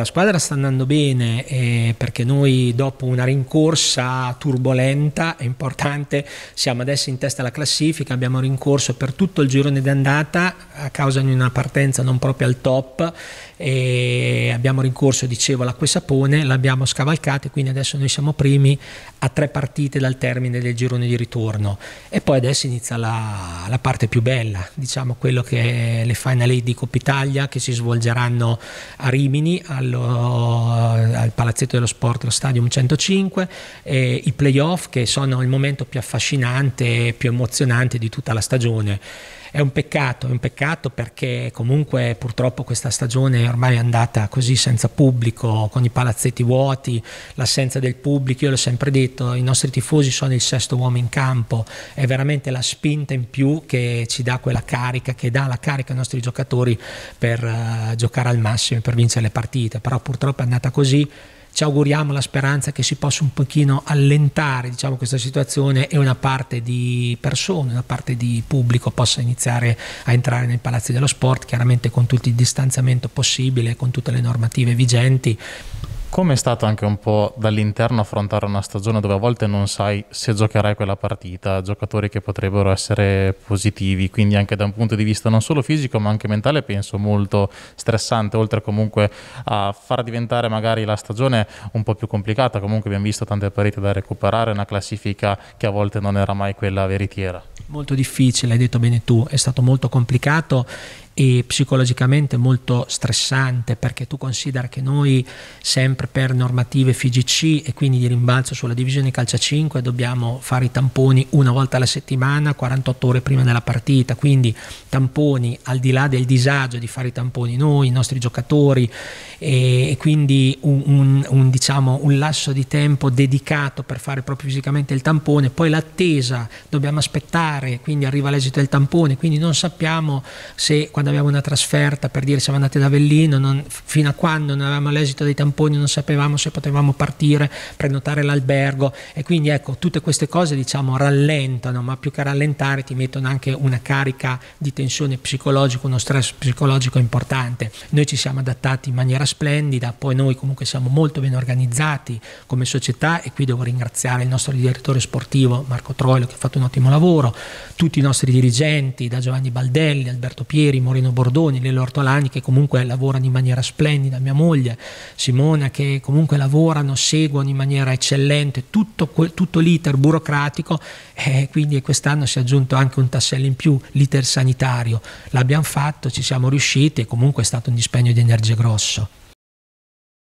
La squadra sta andando bene eh, perché noi dopo una rincorsa turbolenta e importante siamo adesso in testa alla classifica, abbiamo rincorso per tutto il girone d'andata a causa di una partenza non proprio al top e abbiamo rincorso, dicevo, l'acqua e sapone, l'abbiamo scavalcato e quindi adesso noi siamo primi a tre partite dal termine del girone di ritorno. E poi adesso inizia la, la parte più bella, diciamo quello che è le Final Eight di Coppa Italia che si svolgeranno a Rimini allo, al Palazzetto dello Sport, lo Stadium 105, e i playoff che sono il momento più affascinante e più emozionante di tutta la stagione. È un peccato, è un peccato perché comunque purtroppo questa stagione è ormai andata così senza pubblico, con i palazzetti vuoti, l'assenza del pubblico, io l'ho sempre detto, i nostri tifosi sono il sesto uomo in campo, è veramente la spinta in più che ci dà quella carica, che dà la carica ai nostri giocatori per uh, giocare al massimo e per vincere le partite, però purtroppo è andata così. Ci auguriamo la speranza che si possa un pochino allentare diciamo, questa situazione e una parte di persone, una parte di pubblico possa iniziare a entrare nei palazzi dello sport, chiaramente con tutto il distanziamento possibile, con tutte le normative vigenti come è stato anche un po' dall'interno affrontare una stagione dove a volte non sai se giocherai quella partita, giocatori che potrebbero essere positivi, quindi anche da un punto di vista non solo fisico ma anche mentale penso molto stressante, oltre comunque a far diventare magari la stagione un po' più complicata, comunque abbiamo visto tante partite da recuperare, una classifica che a volte non era mai quella veritiera. Molto difficile, hai detto bene tu, è stato molto complicato e psicologicamente molto stressante perché tu considera che noi sempre per normative FIGC e quindi di rimbalzo sulla divisione calcia 5 dobbiamo fare i tamponi una volta alla settimana 48 ore prima della partita. Quindi tamponi al di là del disagio di fare i tamponi noi, i nostri giocatori e, quindi un, un, un, diciamo, un lasso di tempo dedicato per fare proprio fisicamente il tampone. Poi l'attesa dobbiamo aspettare quindi arriva l'esito del tampone. Quindi non sappiamo se quando abbiamo una trasferta per dire siamo andati ad Avellino, non, fino a quando non avevamo l'esito dei tamponi non sapevamo se potevamo partire, prenotare l'albergo e quindi ecco tutte queste cose diciamo rallentano, ma più che rallentare ti mettono anche una carica di tensione psicologica, uno stress psicologico importante. Noi ci siamo adattati in maniera splendida, poi noi comunque siamo molto ben organizzati come società e qui devo ringraziare il nostro direttore sportivo Marco Troilo che ha fatto un ottimo lavoro, tutti i nostri dirigenti da Giovanni Baldelli, Alberto Pieri, Moreno Bordoni, Lello Ortolani che comunque lavorano in maniera splendida, mia moglie, Simona che comunque lavorano, seguono in maniera eccellente tutto, tutto l'iter burocratico e quindi quest'anno si è aggiunto anche un tassello in più, l'iter sanitario. L'abbiamo fatto, ci siamo riusciti e comunque è stato un dispendio di energia grosso.